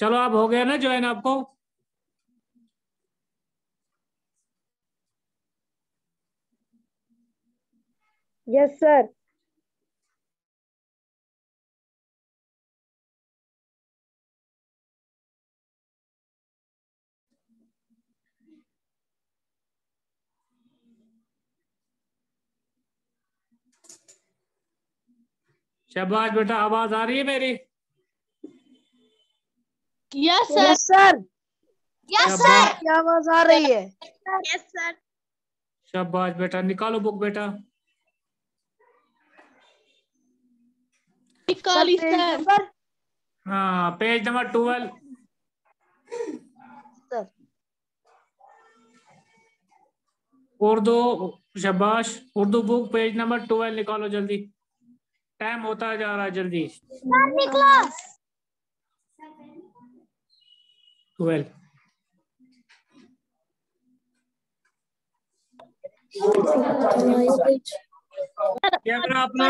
चलो आप हो गया ना ज्वाइन आपको? यस सर शहबाज बेटा आवाज़ आ रही है मेरी? Yes sir yes sir yes sir क्या आवाज़ आ रही है? यस सर शहबाज बेटा निकालो बुक बेटा। निकाली पेज सर नंबर? हाँ page number twelve. Sir. Urdu शबाश। Urdu book page number twelve निकालो जल्दी। टाइम होता जा रहा है जल्दी। निकला। ट्वेल्व कैमरा अपना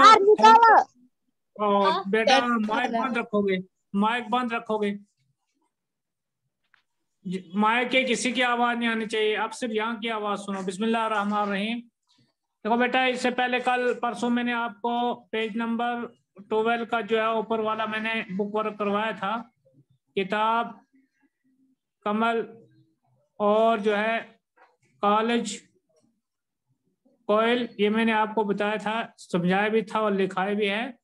और हाँ, बेटा माइक बंद रखोगे? माइक बंद रखोगे? माइक के किसी की आवाज़ नहीं आनी चाहिए। आप सिर्फ़ यहाँ की आवाज़ सुनो। बिस्मिल्लाह रहमान रहीम। देखो बेटा इससे पहले कल परसों मैंने आपको पेज नंबर ट्वेल्व का जो है ऊपर वाला मैंने बुक वर्क करवाया था। किताब कमल और जो है कॉलेज कोयल ये मैंने आपको बताया था समझाया भी था और लिखाया भी है।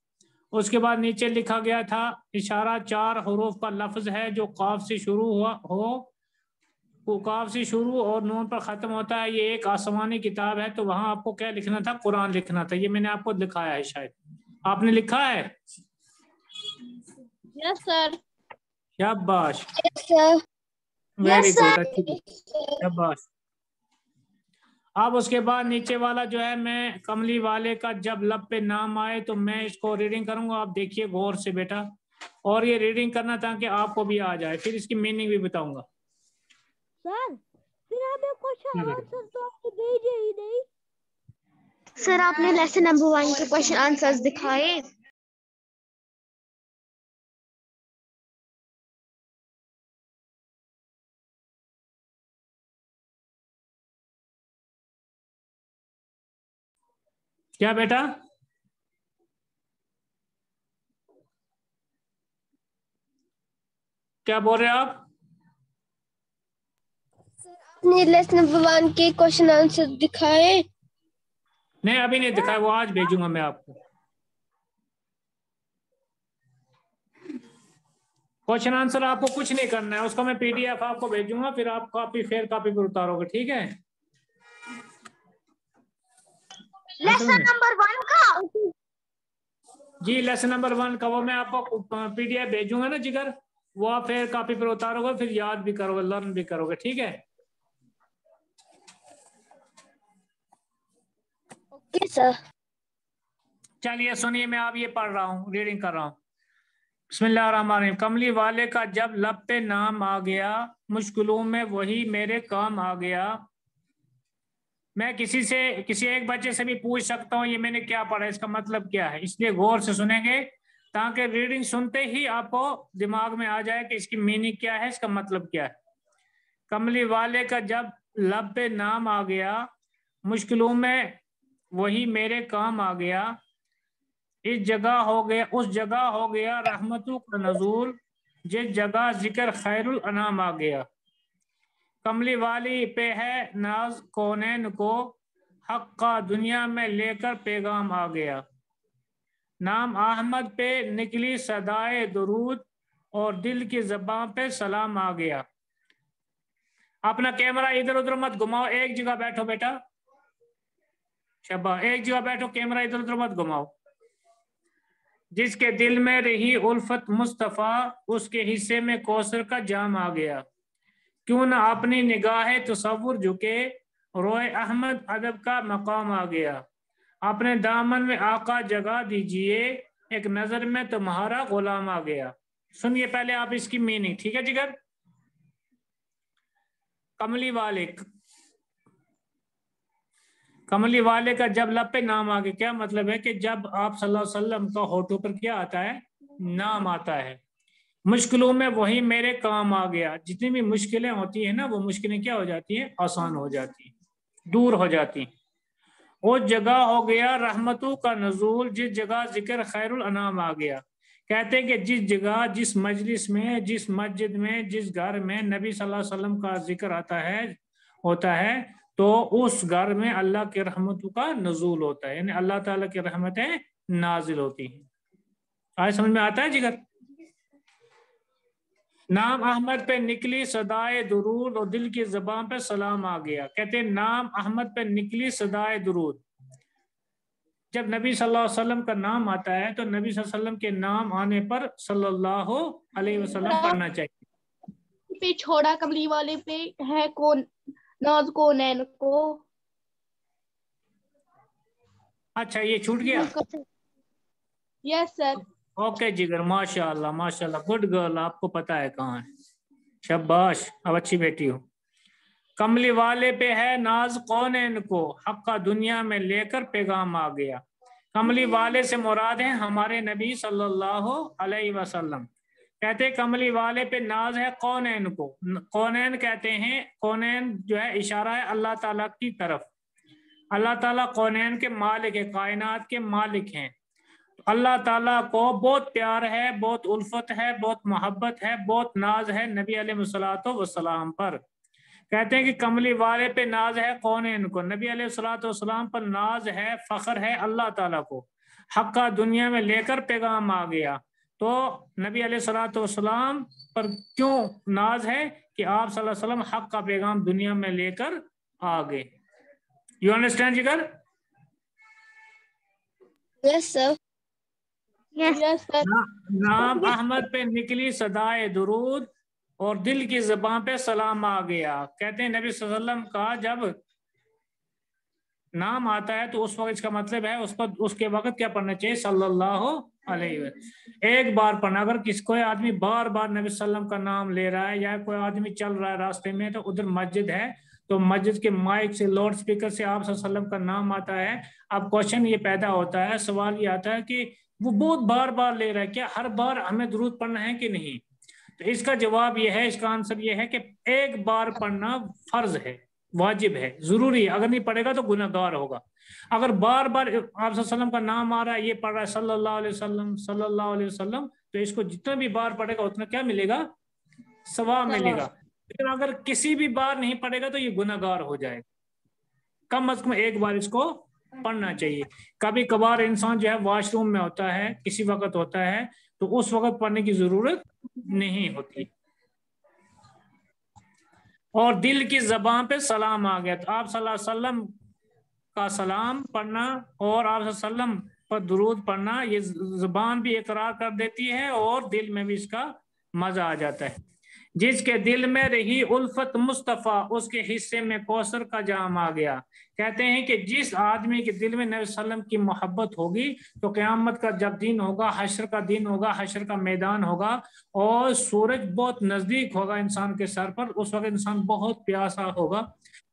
उसके बाद नीचे लिखा गया था इशारा चार हरूफ का लफ्ज है जो काफ से शुरू हुआ हो। वो काफ से शुरू और नून पर खत्म होता है ये एक आसमानी किताब है तो वहाँ आपको क्या लिखना था? कुरान लिखना था ये मैंने आपको लिखाया है शायद। आपने लिखा है? यस सर शाबाश। वेरी गुड अच्छी बात। अब उसके बाद नीचे वाला जो है मैं कमली वाले का जब लब पे नाम आए तो मैं इसको रीडिंग करूँगा। आप देखिए गौर से बेटा। और ये रीडिंग करना ताकि आपको भी आ जाए। फिर इसकी मीनिंग भी बताऊँगा। सर फिर हमें क्वेश्चन। आंसर तो आपने भेजे ही नहीं। सर आपने लेसन नंबर वन के क्वेश्चन आंसर्स दिखाए। क्या बेटा? क्या बोल रहे हो आप? आपने लेसन वन के क्वेश्चन आंसर दिखाए। नहीं अभी नहीं दिखाया वो आज भेजूँगा मैं आपको। क्वेश्चन आंसर आपको कुछ नहीं करना है उसका मैं पीडीएफ आपको भेजूँगा फिर आप कॉपी फेयर कॉपी पर उतारोगे ठीक है? लेसन नंबर वन का? जी लेसन नंबर वन का वो मैं आपको पीडीएफ भेजूँगा ना जिगर वो आप फिर कॉपी पर उतारोगे फिर याद भी करोगे लर्न भी करोगे ठीक है? ओके सर चलिए सुनिए मैं आप ये पढ़ रहा हूँ रीडिंग कर रहा हूँ। बिस्मिल्लाहिर्रहमानिर्रहीम। कमली वाले का जब लब पे नाम आ गया मुश्किलों में वही मेरे काम आ गया। मैं किसी से, किसी एक बच्चे से भी पूछ सकता हूँ, ये मैंने क्या पढ़ा इसका मतलब क्या है? इसलिए गौर से सुनेंगे, ताकि रीडिंग सुनते ही आपको दिमाग में आ जाए कि इसकी मीनिंग क्या है, इसका मतलब क्या है। कमली वाले का जब लब पे नाम आ गया, मुश्किलों में वही मेरे काम आ गया। इस जगह हो गया, उस जगह हो गया रहमतों का नजूल, जिस जगह ज़िक्र खैरुल अनाम आ गया। कमली वाली पे है, नाज कौनैन को हक का दुनिया में लेकर पैगाम आ गया। नाम अहमद पे निकली सदाए दरूद और दिल की जबान पे सलाम आ गया। अपना कैमरा इधर उधर मत घुमाओ, एक जगह बैठो बेटा। शबा एक जगह बैठो, कैमरा इधर उधर मत घुमाओ। जिसके दिल में रही उल्फत मुस्तफ़ा, उसके हिस्से में कौसर का जाम आ गया। क्यों ना अपनी निगाह तस्वुर झुके, रोए अहमद अदब का मकाम आ गया। अपने दामन में आका जगा दीजिए, एक नज़र में तुम्हारा गुलाम आ गया। सुनिए पहले आप इसकी मीनिंग ठीक है जिगर? कमली वाले कमली वाले का जब लब पे नाम आ गया, क्या मतलब है कि जब आप सल्लल्लाहु अलैहि वसल्लम का होठों पर क्या आता है? नाम आता है। मुश्किलों में वही मेरे काम आ गया। जितनी भी मुश्किलें होती है ना, वो मुश्किलें क्या हो जाती हैं? आसान हो जाती हैं, दूर हो जाती हैं। वो जगह हो गया रहमतों का नजूल, जिस जगह ज़िक्र खैरुल अनाम आ गया। कहते हैं कि जिस जगह, जिस मजलिस में, जिस मस्जिद में, जिस घर में नबी सल्लल्लाहु अलैहि वसल्लम का ज़िक्र आता है, होता है तो उस घर में अल्लाह के रहमतों का नजूल होता है। यानी अल्लाह ताला की रहमतें नाजिल होती हैं। आज समझ में आता है जिगर नाम अहमद पे निकली सदाए दुरूद और दिल की जबान पे सलाम आ गया। कहते नाम अहमद पे निकली सदाए दुरूद। जब नबी सल्लल्लाहु अलैहि वसल्लम का नाम आता है तो नबी सल्लल्लाहु अलैहि वसल्लम के नाम आने पर सल्लल्लाहु अलैहि वसल्लम पढ़ना चाहिए। पे छोड़ा कमली वाले पे है कौन? नाज कौन है को अच्छा ये छूट गया? यस सर ओके जिगर, माशाल्लाह माशाल्लाह गुड गर्ल आपको पता है कहाँ है। शबाश अब अच्छी बेटी हो। कमली वाले पे है नाज, कौन है इनको? हक्का दुनिया में लेकर पैगाम आ गया। कमली वाले से मुराद है हमारे नबी सल्लल्लाहु अलैहि वसल्लम। कहते कमली वाले पे नाज है, कौन है इनको? कौनैन कहते हैं, कौनैन जो है, इशारा है अल्लाह ताला की तरफ़। अल्लाह ताला कौनैन के मालिक है, कायनात के मालिक हैं। अल्लाह ताला को बहुत प्यार है, बहुत उल्फत है, बहुत मोहब्बत है, बहुत नाज है नबी वसलाम पर। कहते हैं कि कमली वाले पे नाज है, कौन है इनको? नबी वसलाम पर नाज है, फख्र है अल्लाह ताला को। हक का दुनिया में लेकर पैगाम आ गया। तो नबी वसलाम पर क्यों नाज है कि आप वसल्लम हक का पैगाम दुनिया में लेकर आ गए? You understand Jigar? Yes sir नाम अहमद पे निकली सदाए दुरूद और दिल की जबान पे सलाम आ गया। कहते हैं नबी वसल्लम का जब नाम आता है तो उस वक्त इसका मतलब है उस पर उसके वक्त क्या पढ़ना चाहिए? सल्लल्लाहु अलैहि वसल्लम एक बार पढ़ना। अगर किस कोई आदमी बार बार नबी वसल्लम का नाम ले रहा है या कोई आदमी चल रहा है रास्ते में तो उधर मस्जिद है तो मस्जिद के माइक से लाउड स्पीकर से आप वसल्लम का नाम आता है। अब क्वेश्चन ये पैदा होता है सवाल ये आता है कि वो बहुत बार बार ले रहा है क्या हर बार हमें ज़रूरत पढ़ना है कि नहीं? तो इसका जवाब यह है इसका आंसर यह है कि एक बार पढ़ना फ़र्ज़ है वाजिब है ज़रूरी है। अगर नहीं पढ़ेगा तो गुनागार होगा। अगर बार बार आप वसल्लम का नाम आ रहा है ये पढ़ रहा है सल्लल्लाहु अलैहि वसल्लम सल्लल्लाहु अलैहि वसल्लम तो इसको जितना भी बार पढ़ेगा उतना क्या मिलेगा? सवाब मिलेगा। लेकिन अगर किसी भी बार नहीं पढ़ेगा तो ये गुनागार हो जाएगा। कम अज कम एक बार इसको पढ़ना चाहिए। कभी कभार इंसान जो है वॉशरूम में होता है, किसी वक्त होता है तो उस वक्त पढ़ने की ज़रूरत नहीं होती। और दिल की जबान पे सलाम आ गया तो आप सल्लम का सलाम पढ़ना और आप सल्लम पर दुरूद पढ़ना, ये जबान भी इकरार कर देती है और दिल में भी इसका मज़ा आ जाता है। जिसके दिल में रही उल्फत मुस्तफ़ा, उसके हिस्से में कौसर का जाम आ गया। कहते हैं कि जिस आदमी के दिल में नबी वसल्लम की मोहब्बत होगी तो क़यामत का जब दिन होगा, हशर का दिन होगा, हशर का मैदान होगा, और सूरज बहुत नज़दीक होगा इंसान के सर पर, उस वक्त इंसान बहुत प्यासा होगा,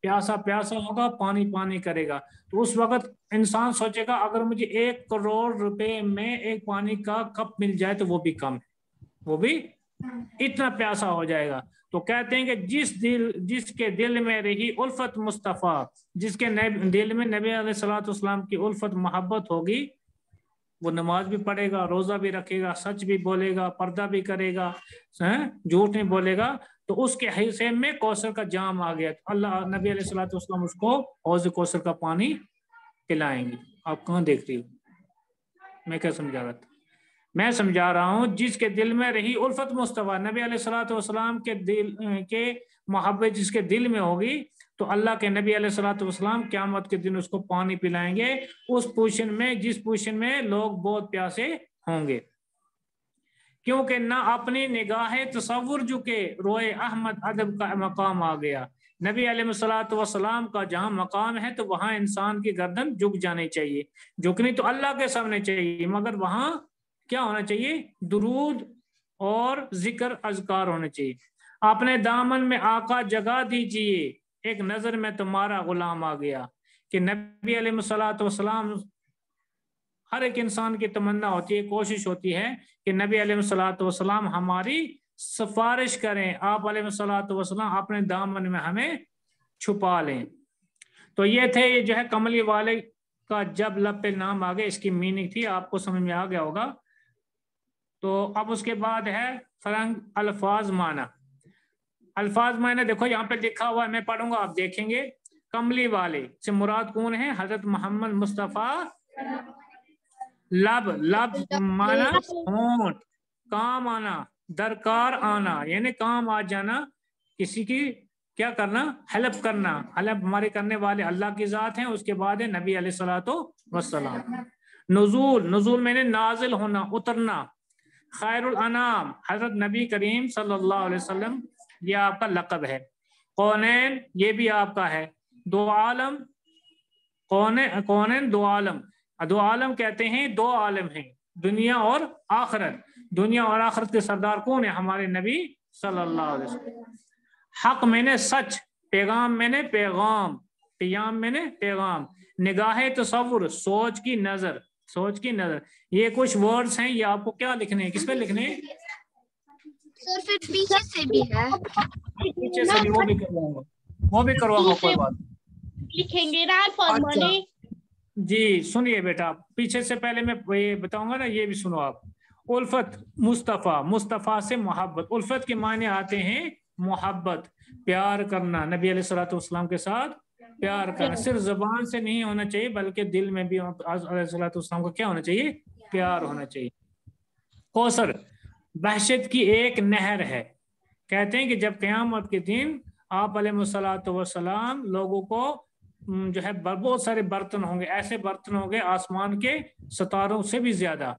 प्यासा प्यासा होगा, पानी पानी करेगा। तो उस वक्त इंसान सोचेगा, अगर मुझे एक करोड़ रुपए में एक पानी का कप मिल जाए तो वो भी कम है, वो भी इतना प्यासा हो जाएगा। तो कहते हैं कि जिस दिल, जिसके दिल में रही उल्फत मुस्तफ़ा, जिसके दिल में नबी सलाम की उल्फत मोहब्बत होगी, वो नमाज़ भी पढ़ेगा, रोजा भी रखेगा, सच भी बोलेगा, पर्दा भी करेगा झूठ नहीं बोलेगा तो उसके हिस्से में कौसर का जाम आ गया। तो अल्लाह, नबी सलाम उसको हौज कौसर का पानी पिलाएँगे। आप कहाँ देख रही हो? मैं क्या समझा रहा था? मैं समझा रहा हूँ, जिसके दिल में रही उल्फत मुस्तफ़ा, नबी सलाम के दिल के मोहब्बत जिसके दिल में होगी तो अल्लाह के नबी सलाम क्यामत के दिन उसको पानी पिलाएँगे। उस पोजिशन में, जिस पोजिशन में लोग बहुत प्यासे होंगे। क्योंकि ना अपनी निगाह तस्वुर झुके रोए अहमद अदब का मकाम आ गया। नबी वसलाम का जहाँ मकाम है तो वहाँ इंसान की गर्दन झुक जानी चाहिए। झुकनी तो अल्लाह के सामने चाहिए, मगर वहाँ क्या होना चाहिए? दुरूद और ज़िक्र अजकार होने चाहिए। अपने दामन में आका जगा दीजिए। एक नज़र में तुम्हारा गुलाम आ गया कि नबी सलाम हर एक इंसान की तमन्ना होती है, कोशिश होती है कि नबी सलाम हमारी सिफारिश करें। आप सलाम अपने दामन में हमें छुपा लें। तो ये थे, ये जो है कमली वाले का जब लब पे नाम आ गया, इसकी मीनिंग थी, आपको समझ में आ गया होगा। तो अब उसके बाद है फरंग अल्फाज माना। अल्फाज माना देखो, यहाँ पे लिखा हुआ है, मैं पढ़ूँगा, आप देखेंगे। कमली वाले से मुराद कौन है? हज़रत मोहम्मद मुस्तफ़ा लब लब माना होंठ। काम आना, दरकार आना, यानी काम आ जाना, किसी की क्या करना? हेल्प करना। हेल्प हमारे करने वाले अल्लाह की जात हैं, उसके बाद है नबी वसलाम नजूल नजूल मैंने नाजिल होना, उतरना। खैरुल अनाम, हज़रत नबी करीम सल्लल्लाहु अलैहि वसल्लम, ये आपका लकब है। कौनैन, ये भी आपका है। दो आलम, कौन, कौनैन, दो आलम। दो आलम कहते हैं, दो आलम हैं, दुनिया और आखरत। दुनिया और आखरत के सरदार कौन है? हमारे नबी सल्लल्लाहु अलैहि वसल्लम। हक मैंने सच, पैगाम मैंने पैगाम पियाम मैंने पैगाम। निगाह तस्वुर, सोच की नज़र। सोच की नज़र। ये कुछ वर्ड्स हैं ये आपको क्या लिखने हैं? किस पे लिखने सर फिर पीछे से भी है। पीछे से भी वो भी करवाऊँगा। वो भी करवाऊँगा कोई बात लिखेंगे ना फॉर्मली जी सुनिए बेटा पीछे से पहले मैं ये बताऊँगा ना ये भी सुनो आप। उल्फत मुस्तफ़ा मुस्तफ़ा से मोहब्बत। उल्फत के मायने आते हैं मोहब्बत प्यार करना नबी सलाम के साथ प्यार करना सिर्फ़ जबान से नहीं होना चाहिए बल्कि दिल में भी सलाम को क्या होना चाहिए? प्यार होना चाहिए। कौसर बहशत की एक नहर है। कहते हैं कि जब क्यामत के दिन आप सलाम लोगों को जो है बहुत सारे बर्तन होंगे। ऐसे बर्तन होंगे आसमान के सितारों से भी ज़्यादा।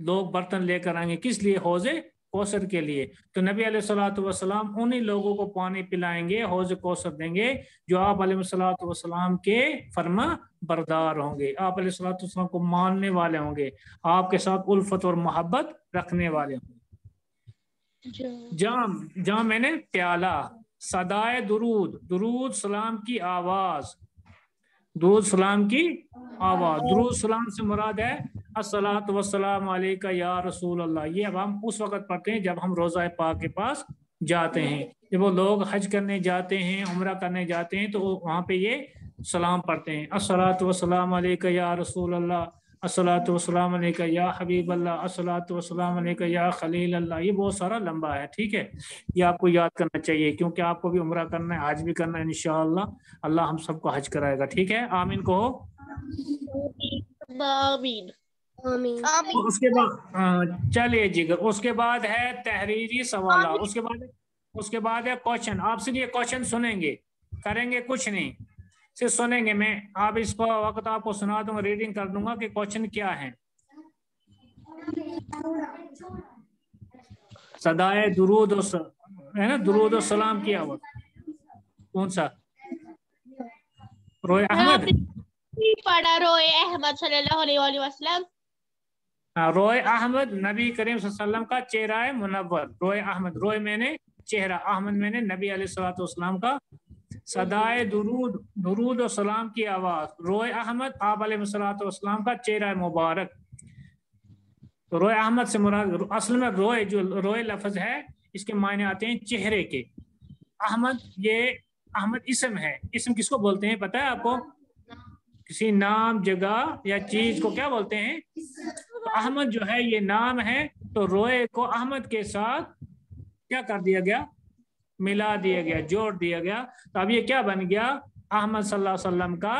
लोग बर्तन लेकर आएँगे। किस लिए? हौजे कौसर के लिए। तो नबी वसलाम उन्हीं लोगों को पानी पिलाएँगे हौज कौसर देंगे जो आप वसलाम के फरमा बरदार होंगे। आप वसलाम को मानने वाले होंगे। आपके साथ उल्फत और मोहब्बत रखने वाले होंगे। जाम जाम मैंने प्याला सदाए दुरूद दुरूद सलाम की आवाज़। दुरूद सलाम की आवाज़। दुरूद सलाम से मुराद है असलात वसलाम या रसूल अल्लाह ये अब हम उस वक्त पढ़ते हैं जब हम रोज़ा पाक के पास जाते हैं। जब वो लोग हज करने जाते हैं, उम्र करने जाते हैं तो वहाँ पे ये सलाम पढ़ते हैं। असलात वसलाम या रसूल अल्लाह असलात वसलाम या हबीब अल्लाह असलात वसलाम या खलील अल्लाह ये बहुत सारा लंबा है, ठीक है? ये आपको याद करना चाहिए, क्योंकि आपको भी उम्र करना है हज भी करना है इन अल्लाह हम सबको हज कराएगा, ठीक है? आमीन कहो। आमीन। उसके बाद चलिए जिगर उसके बाद है तहरीरी सवाल। उसके बाद उसके बाद है क्वेश्चन। आपसे ये क्वेश्चन सुनेंगे। करेंगे कुछ नहीं। सिर्फ़ सुनेंगे। मैं आप इसको वक्त आपको सुना दूँगा रीडिंग कर दूँगा कि क्वेश्चन क्या है। सदाए दुरूद है ना दुरूद सलाम किया हुआ। कौन सा? रोए अहमद? पढ़ा रोए अहमद सल्लल्लाहु अलैहि वसल्लम। रोए अहमद नबी करीम वसल्लम का चेहरा मुनवर रोए अहमद, रोए मैंने चेहरा, अहमद मैंने नबी सलाम का सदाए दुरूद दुरूद और सलाम की आवाज़। रोए अहमद, आप सलाम का चेहरा मुबारक। तो रोए अहमद से मुराद, असल में रोए जो, रोए लफ्ज है, इसके मायने आते हैं चेहरे के। अहमद, ये अहमद इसम है। इसम किसको बोलते हैं पता है आपको? किसी नाम, जगह या चीज़ को क्या बोलते हैं? तो अहमद जो है ये नाम है तो रोए को अहमद के साथ क्या कर दिया गया? मिला दिया गया जोड़ दिया गया। तो अब ये क्या बन गया? अहमद वसल्लम का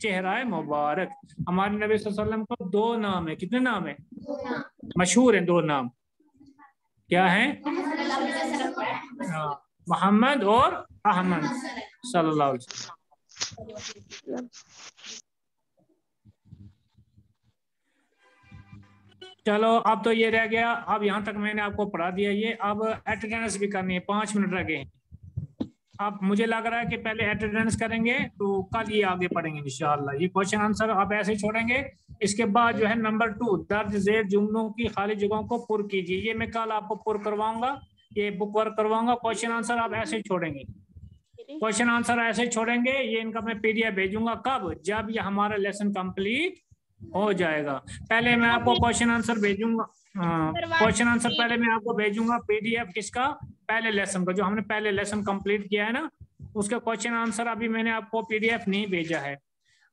चेहरा मुबारक। हमारे नबी वसल्लम को दो नाम है। कितने नाम है? मशहूर है दो नाम। क्या है? हाँ, मोहम्मद और अहमद वसल्लम। चलो अब तो ये रह गया। अब यहाँ तक मैंने आपको पढ़ा दिया ये। अब अटेंडेंस भी करनी है। पाँच मिनट रह गए अब मुझे लग रहा है कि पहले अटेंडेंस करेंगे तो कल ये आगे पढ़ेंगे इंशाल्लाह। ये क्वेश्चन आंसर आप ऐसे ही छोड़ेंगे। इसके बाद जो है नंबर टू दर्ज जेर जुमलों की खाली जगहों को पुर कीजिए। ये मैं कल आपको पुर करवाऊँगा। ये बुक वर्क करवाऊँगा। क्वेश्चन आंसर आप ऐसे ही छोड़ेंगे। क्वेश्चन आंसर ऐसे ही छोड़ेंगे। ये इनका मैं पीडीएफ भेजूँगा कब? जब ये हमारा लेसन कंप्लीट हो जाएगा। पहले मैं आपको क्वेश्चन आंसर भेजूँगा। क्वेश्चन आंसर पहले मैं आपको भेजूँगा पीडीएफ किसका? पहले लेसन का जो हमने पहले लेसन कंप्लीट किया है ना उसका क्वेश्चन आंसर अभी मैंने आपको पीडीएफ नहीं भेजा है।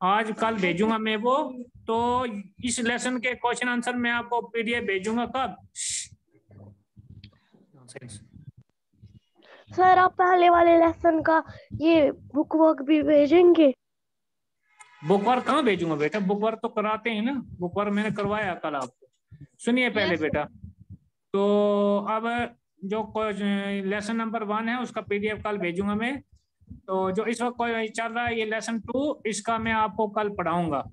आज कल भेजूँगा मैं वो। तो इस लेसन के क्वेश्चन आंसर मैं आपको पीडीएफ भेजूँगा कब? सर आप पहले वाले लेसन का ये बुक वर्क भी भेजेंगे? बुक वर्क कहाँ भेजूँगा बेटा? बुक वर्क तो कराते हैं ना। बुक वर्क मैंने करवाया कल आपको। सुनिए पहले बेटा। तो अब जो लेसन नंबर वन है उसका पीडीएफ कल भेजूँगा मैं। तो जो इस वक्त कोई चल रहा है ये लेसन टू इसका मैं आपको कल पढ़ाऊँगा।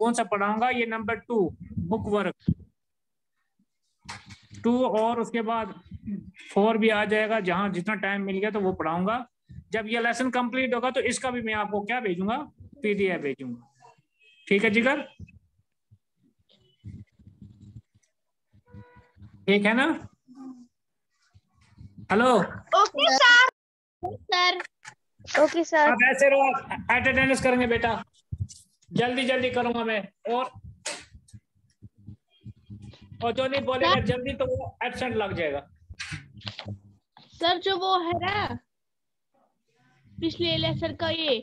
कौन सा पढ़ाऊँगा? ये number two book work two और उसके बाद फोर भी आ जाएगा। जहाँ जितना टाइम मिल गया तो वो पढ़ाऊँगा। जब ये लेसन कंप्लीट होगा तो इसका भी मैं आपको क्या भेजूँगा? पीडीएफ भेजूँगा। ठीक है जिगर? ठीक है ना? Hello okay sir sir okay sir आप ऐसे रहो अटेंडेंस करेंगे बेटा। जल्दी जल्दी करूँगा मैं। और और जो नहीं बोलेगा जल्दी तो वो एबसेंट लग जाएगा। सर जो वो है ना पिछले लेसन का ये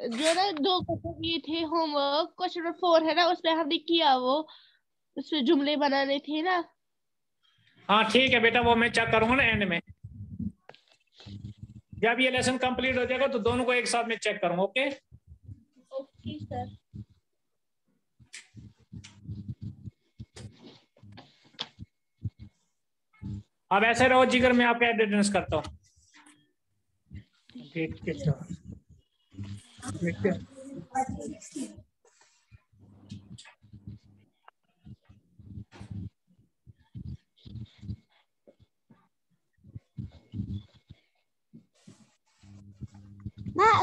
जो ना दो क्वेश्चन ये थे होमवर्क क्वेश्चन नंबर फोर है ना उसमें हमने किया वो उसमें जुमले बनाने थे ना। हाँ ठीक है बेटा वो मैं चेक करूँगा ना एंड में। जब ये लेसन कंप्लीट हो जाएगा तो दोनों को एक साथ में चेक करूँगा ओके ओके सर अब ऐसे रहो जिगर मैं आपका अटेंडेंस करता हूँ। ठीक है।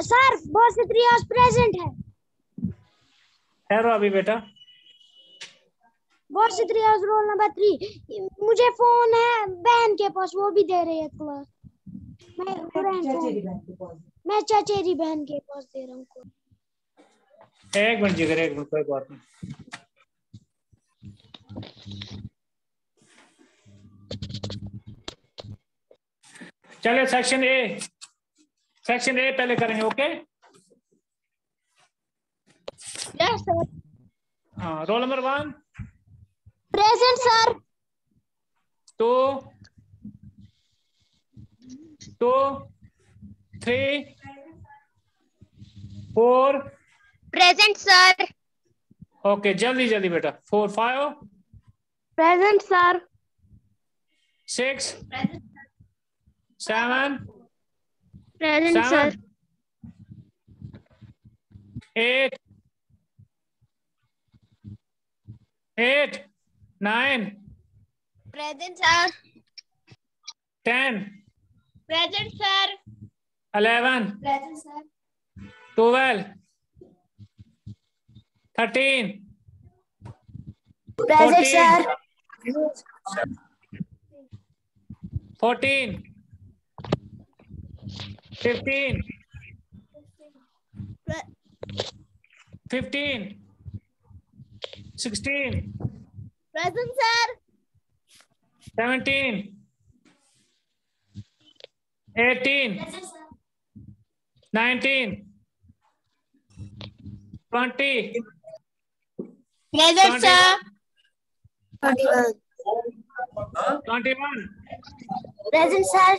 सर। बहुत से रियाज प्रेजेंट है। ठहरो अभी बेटा? बहुत से रियाज रोल नंबर थ्री मुझे फ़ोन है बहन के पास वो भी दे रही है क्लास मैं मैं चचेरी बहन के पास दे रहा हूँ एक मिनट जिगर एक मिनट कोई बात नहीं। चलिए सेक्शन ए सेक्शन ए पहले करेंगे ओके यस सर हाँ roll number one present sir two two three four present sir okay जल्दी जल्दी बेटा। Four five present sir six seven present sir eight eight nine present sir ten present sir 11 Present, sir. 12 13 Present, sir. 14 15 15 16 Present, sir. 17 18 Present, sir. 19 20 present 20. sir 21 21 present sir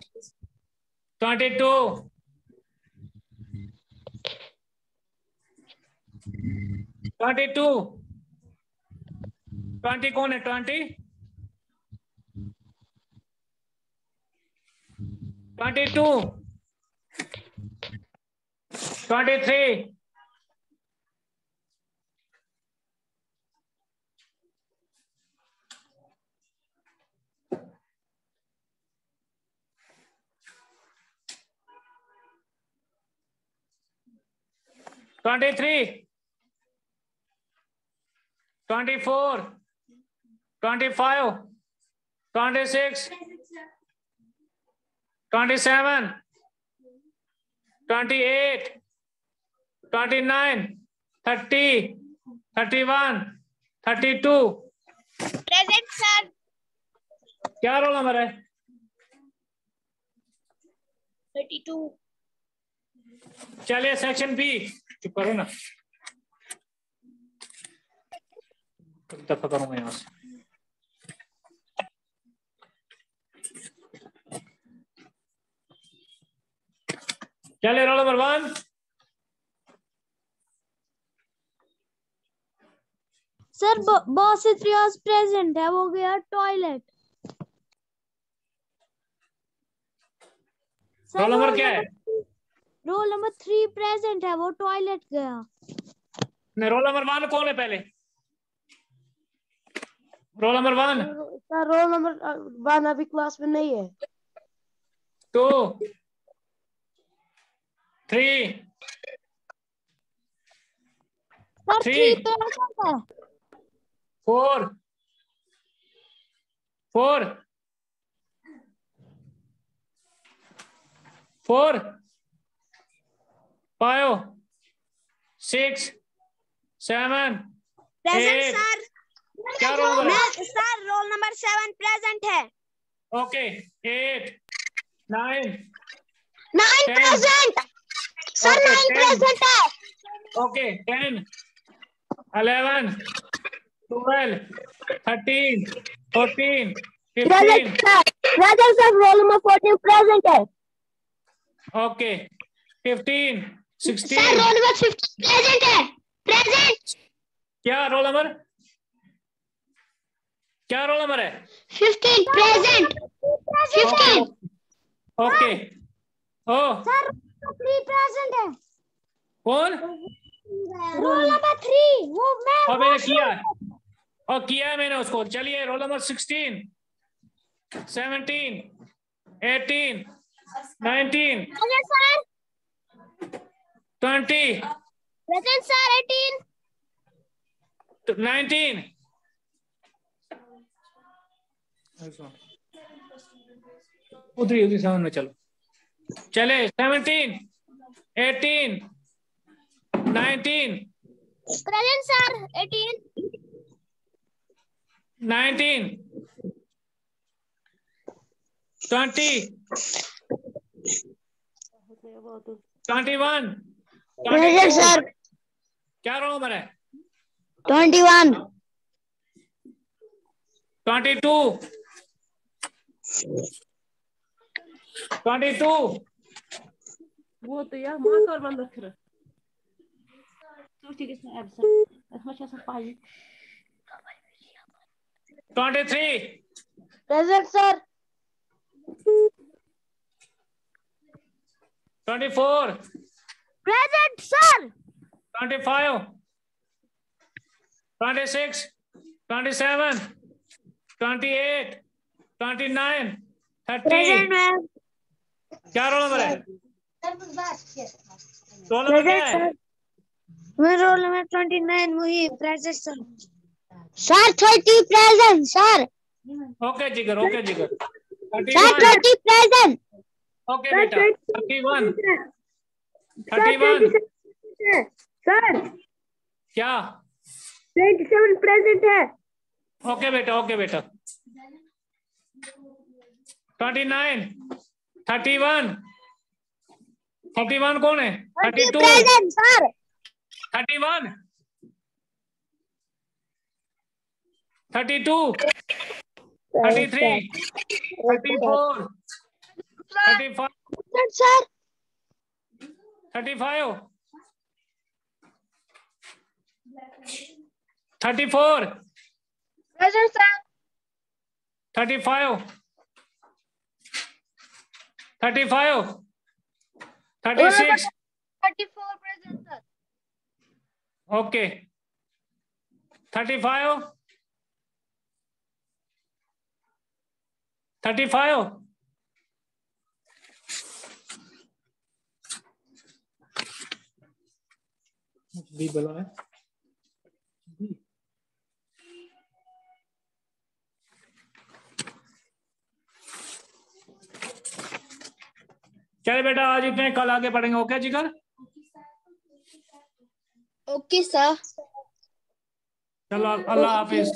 22 22 20 कौन है 20 22 five twenty six twenty seven twenty eight twenty nine thirty thirty one thirty two present sir क्या roll number है? Thirty two चलिए section B चुप करो ना। दफ़ा करूँगा यहाँ से। चलिए roll number one sir boss Riyaz present है वो गया टॉयलेट रोल नंबर क्या है? रोल नंबर थ्री प्रेजेंट है वो टॉयलेट गया नहीं रोल नंबर वन कौन है पहले roll number one sir roll number one अभी क्लास में नहीं है. Two three three four. Four. Four. Five six. Seven. Sir. क्या roll sir roll number seven present है। Okay eight. Nine. Nine. Present. Sir nine present है। Okay ten. Eleven twelve thirteen fourteen fifteen present sir roll number fourteen present है okay fifteen sir sixteen roll number fifteen present है present क्या roll number क्या roll number है? Fifteen present fifteen okay O sir three present है. कौन? Roll number three वो मैं और मैंने किया? है और किया है मैंने उसको। चलिए roll number sixteen seventeen eighteen nineteen sir. Twenty sir eighteen nineteen उधरी उधरी समझ में चलो। चले seventeen eighteen nineteen present sir eighteen nineteen. Twenty. Twenty one. Present sir क्या रोल नंबर है? Twenty one. Twenty two. Twenty two. वो तो यार माँ कर बंद रख रहा तो ठीक है सर अब सर। इसमें क्या सर पाई 23 present sir. 24 present sir. 25 26 27 28 29 30 क्या रोल नंबर है? रोल नंबर क्या है? मैं रोल नंबर 29 मुही present sir sir thirty present sir okay Jigar okay Jigar sir thirty present okay बेटा thirty one thirty one sir क्या ट्वेंटी सेवन प्रेजेंट है okay बेटा ओके बेटा twenty nine thirty one thirty one कौन है? Thirty two sir thirty one 32, 33, 34, 35, 35, 34, 35, 35, 36, 34 present, sir. Okay. 35, thirty five B बोलो है। चले बेटा आज इतने कल आगे पढ़ेंगे ओके जिगर? ओके सर चलो अल्लाह हाफिज।